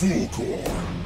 Falcon.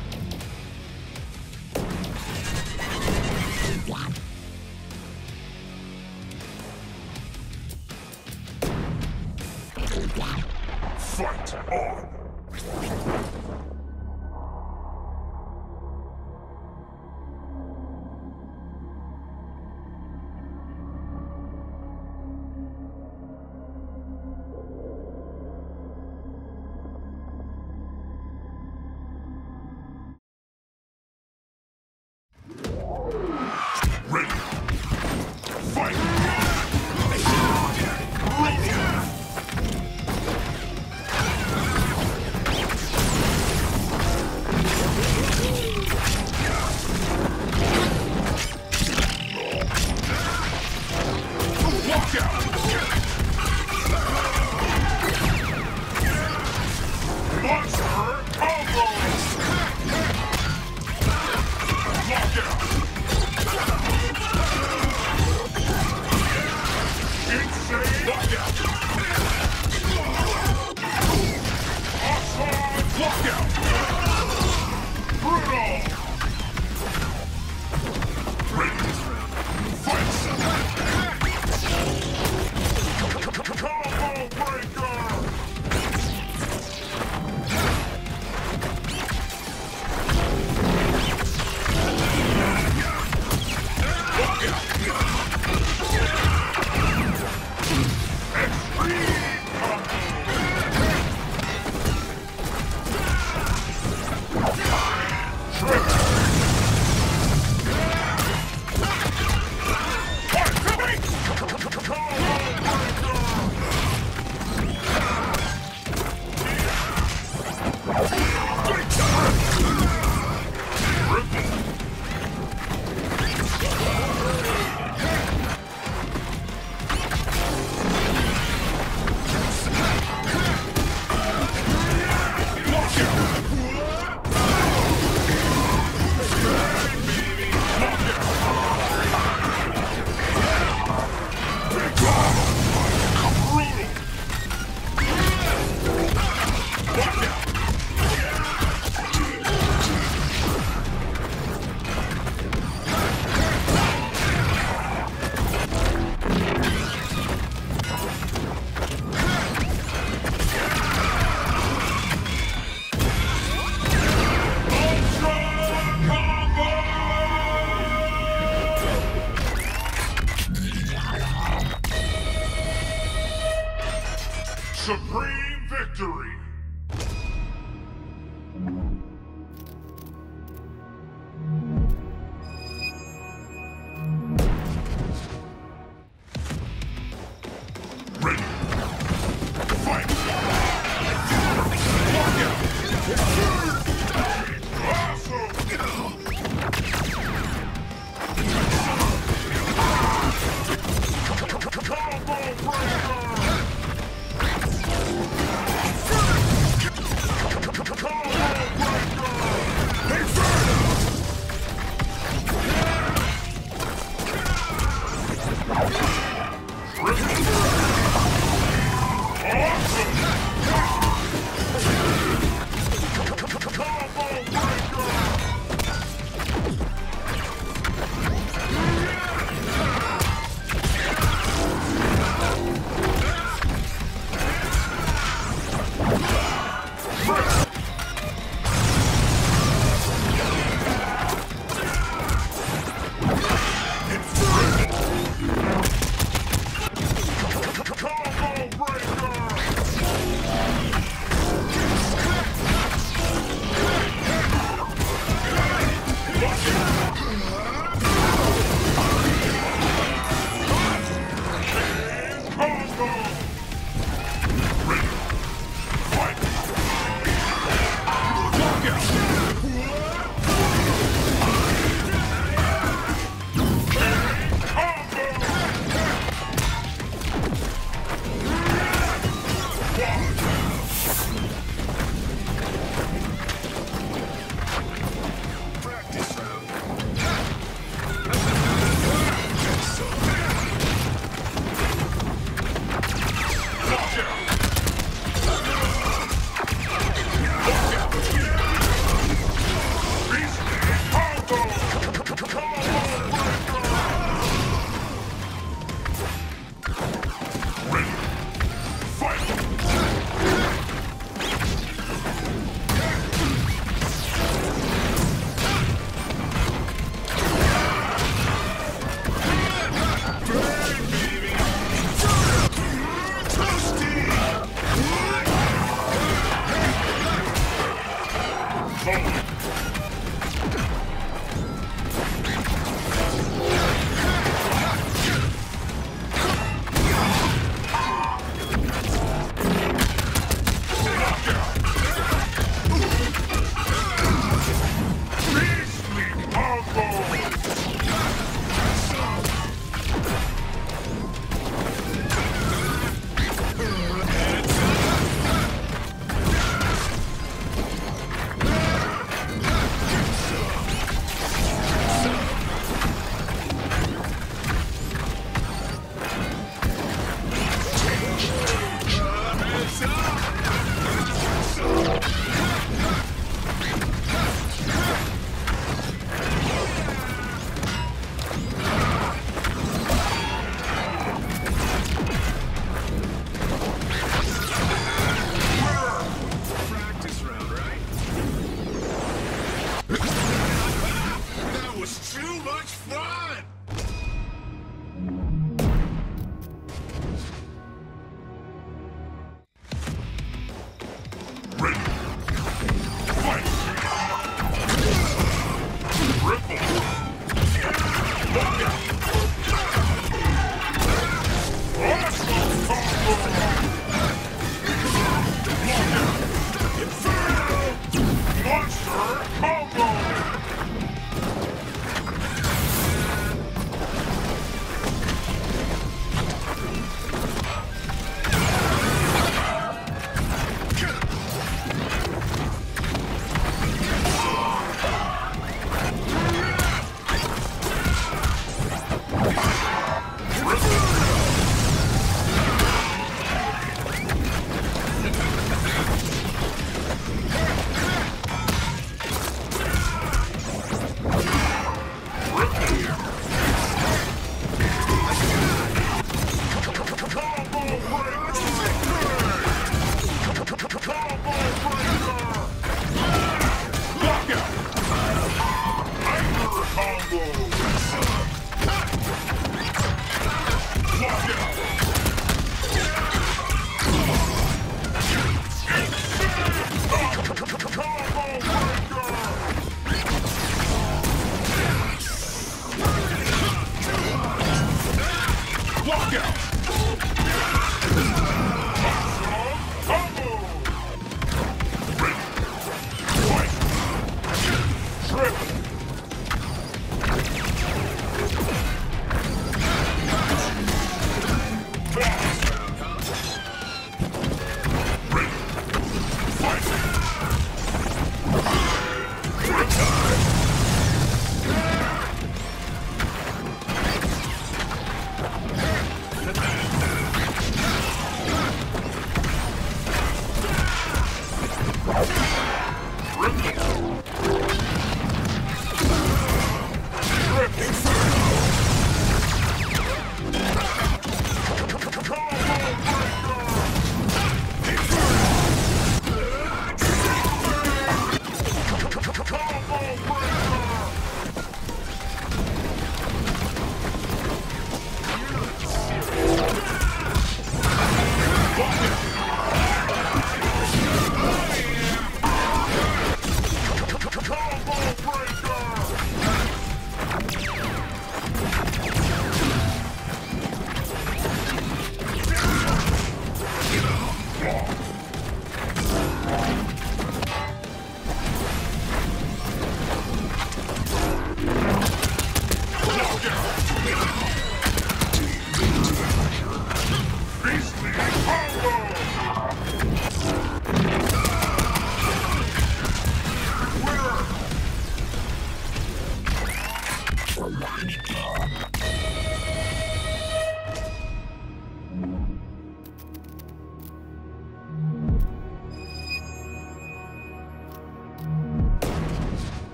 Lockout!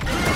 Fight!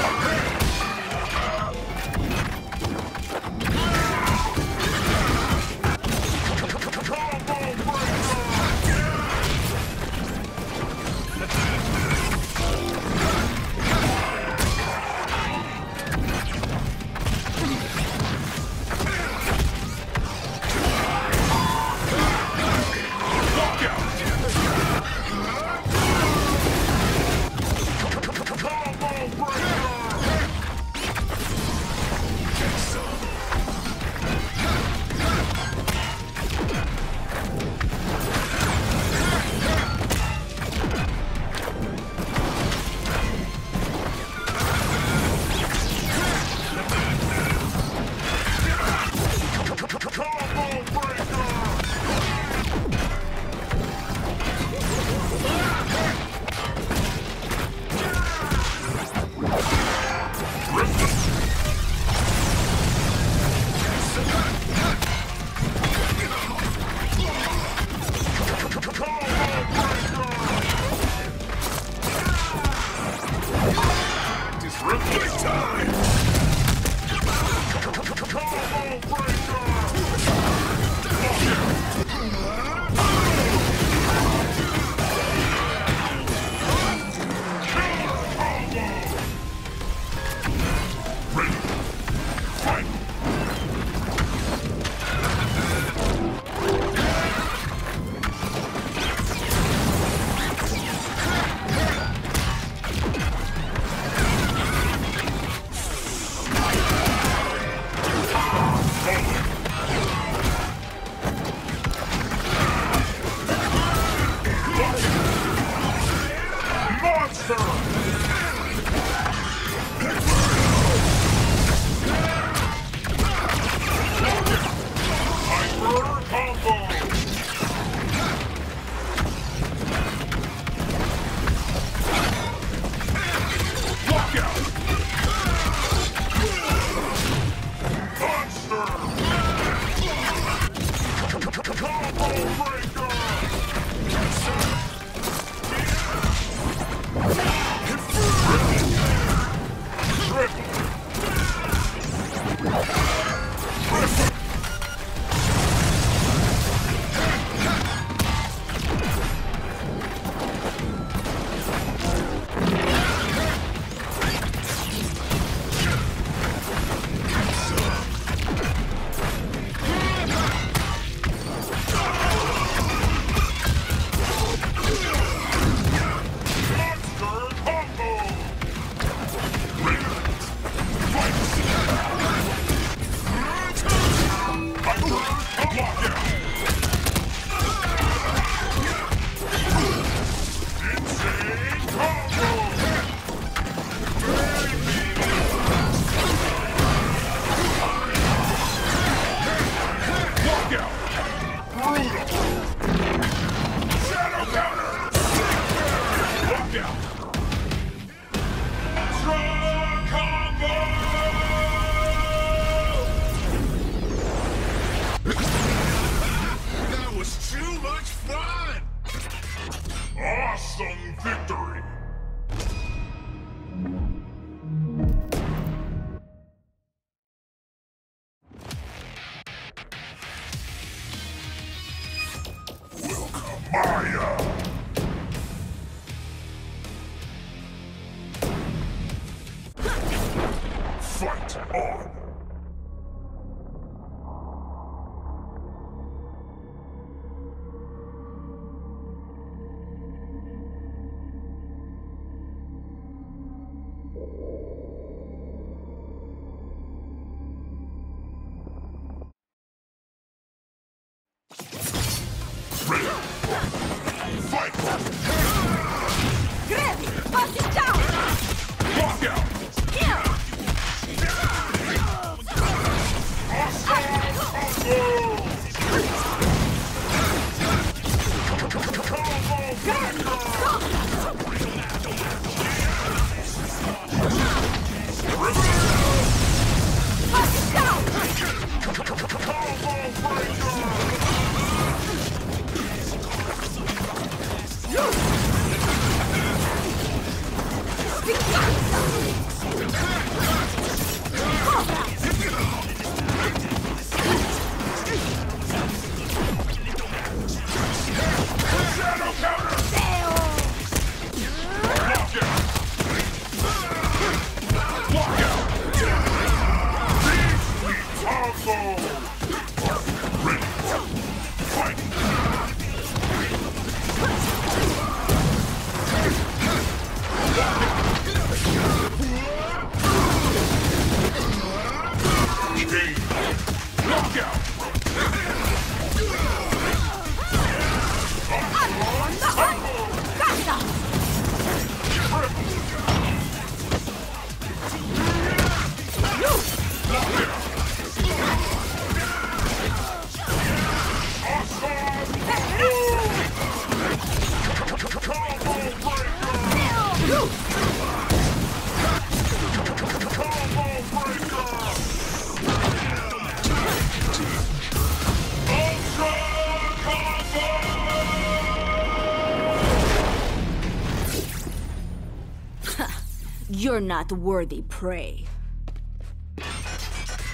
You're not worthy prey.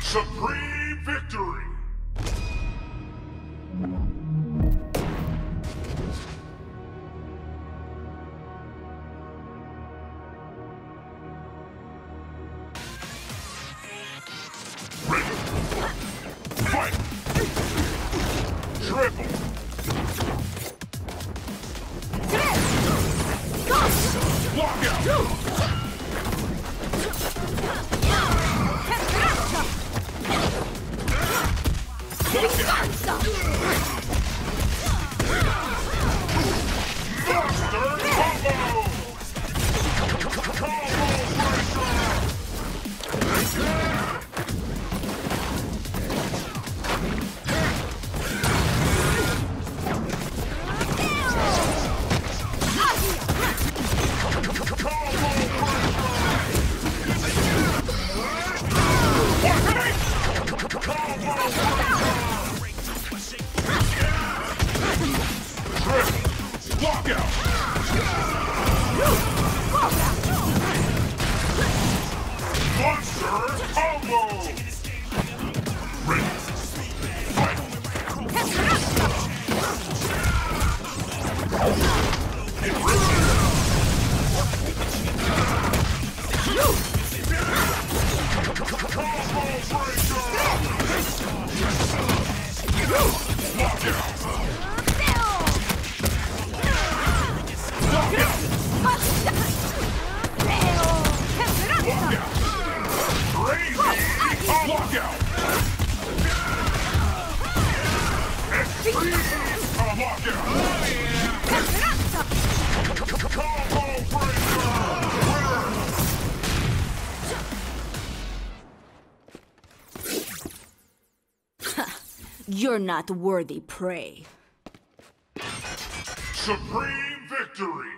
Supreme victory! You're not worthy prey. Supreme victory!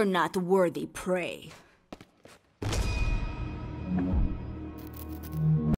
You're not worthy prey.